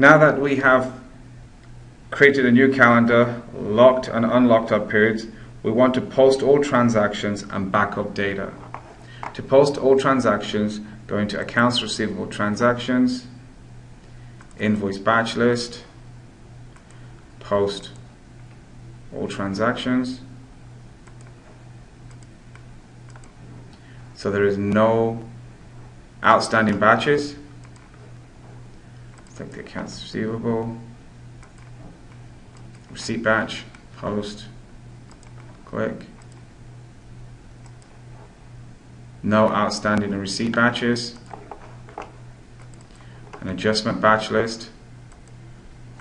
Now that we have created a new calendar, locked and unlocked our periods, we want to post all transactions and backup data. To post all transactions, go into Accounts Receivable Transactions, Invoice Batch List, Post all transactions. So there is no outstanding batches. Select the accounts receivable, receipt batch, post, click. No outstanding and receipt batches. An adjustment batch list,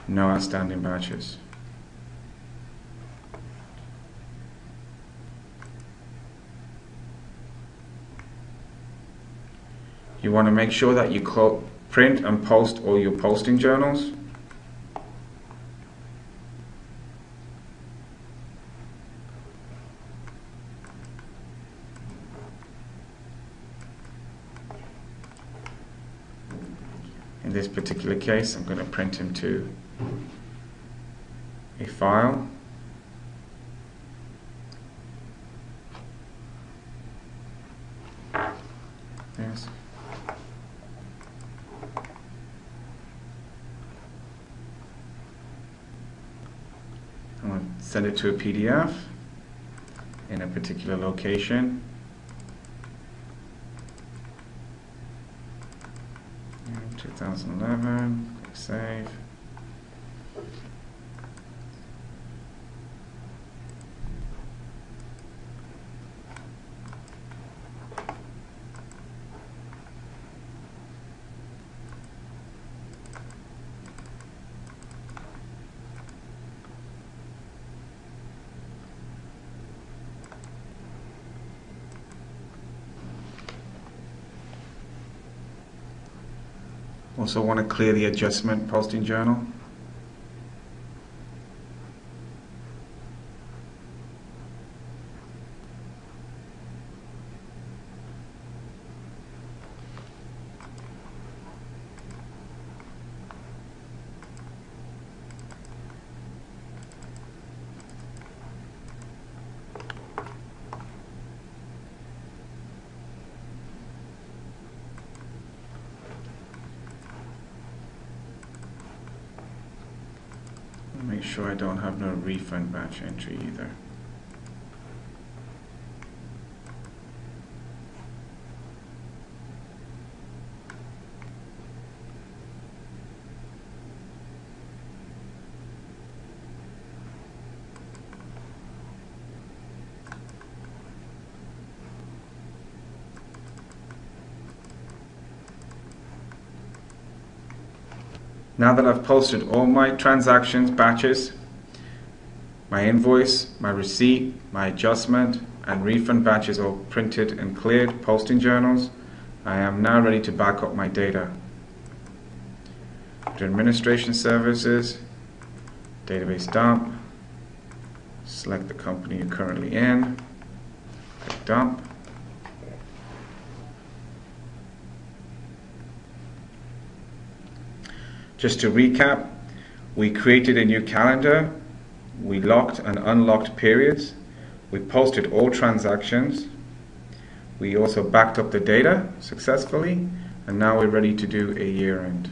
no outstanding batches. You want to make sure that you print and post all your posting journals. In this particular case, I'm going to print him to a file. Yes. I'm going to send it to a PDF in a particular location. 2011, click save. Also want to clear the adjustment posting journal. Make sure I don't have no refund batch entry either. Now that I've posted all my transactions batches, my invoice, my receipt, my adjustment, and refund batches all printed and cleared posting journals, I am now ready to back up my data. To administration services, database dump, select the company you're currently in, click dump. Just to recap, we created a new calendar, we locked and unlocked periods, we posted all transactions, we also backed up the data successfully, and now we're ready to do a year end.